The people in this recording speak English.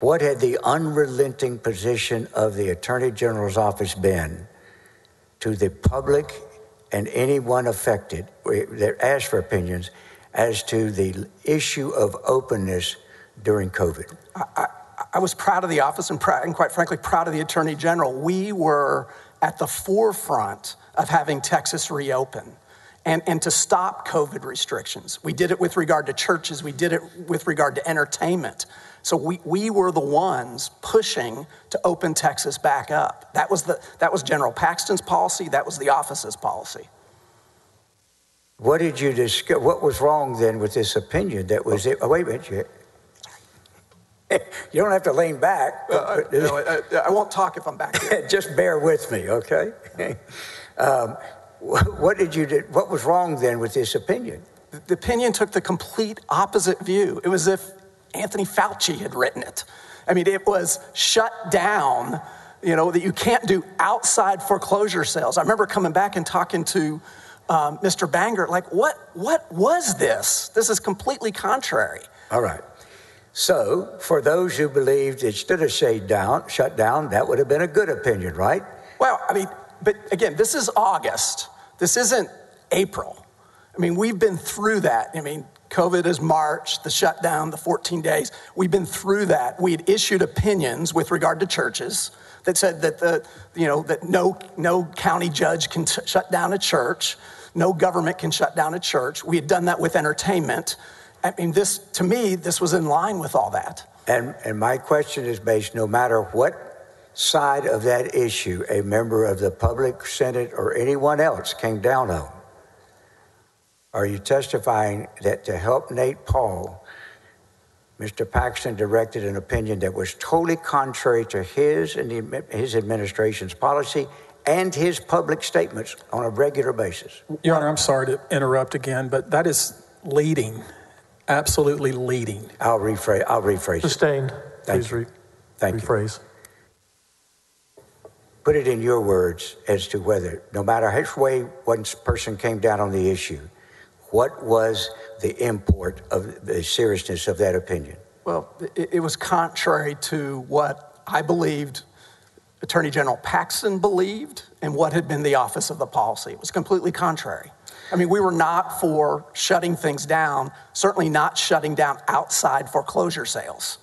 What had the unrelenting position of the Attorney General's office been to the public and anyone affected that asked for opinions as to the issue of openness during COVID? I, I was proud of the office and, and quite frankly, proud of the Attorney General. We were at the forefront of having Texas reopen and, and to stop COVID restrictions. We did it with regard to churches, we did it with regard to entertainment. So we, we were the ones pushing to open Texas back up. That was, the, that was General Paxton's policy, that was the office's policy. What did you discuss? What was wrong then with this opinion that was it? Oh, wait a minute. You, you don't have to lean back. Uh, no, I, I, won't talk if I'm back. Just bear with me, okay? um, what did you do? What was wrong then with this opinion? The opinion took the complete opposite view. It was as if Anthony Fauci had written it. I mean, it was shut down, you know, that you can't do outside foreclosure sales. I remember coming back and talking to um, Mr. Bangert, like, what, what was this? This is completely contrary. All right. So, for those who believed it should have shut down, shut down, that would have been a good opinion, right? Well, I mean, but again, this is August. This isn't April. I mean, we've been through that. I mean, COVID is March, the shutdown, the 14 days. We've been through that. We had issued opinions with regard to churches that said that the, you know, that no, no county judge can t- shut down a church, no government can shut down a church. We had done that with entertainment. I mean, this, to me, this was in line with all that. And, and my question is based no matter what side of that issue a member of the public, Senate, or anyone else came down on, are you testifying that to help Nate Paul, Mr. Paxton directed an opinion that was totally contrary to his and the, his administration's policy and his public statements on a regular basis? Your Honor, I'm sorry to interrupt again, but that is leading, absolutely leading. I'll rephrase. I'll rephrase. Sustained. Thank Please you. re- Thank you. Put it in your words as to whether, no matter which way one person came down on the issue, what was the import of the seriousness of that opinion? Well, it, it was contrary to what I believed Attorney General Paxton believed and what had been the office of the policy. It was completely contrary. I mean, we were not for shutting things down, certainly not shutting down outside foreclosure sales.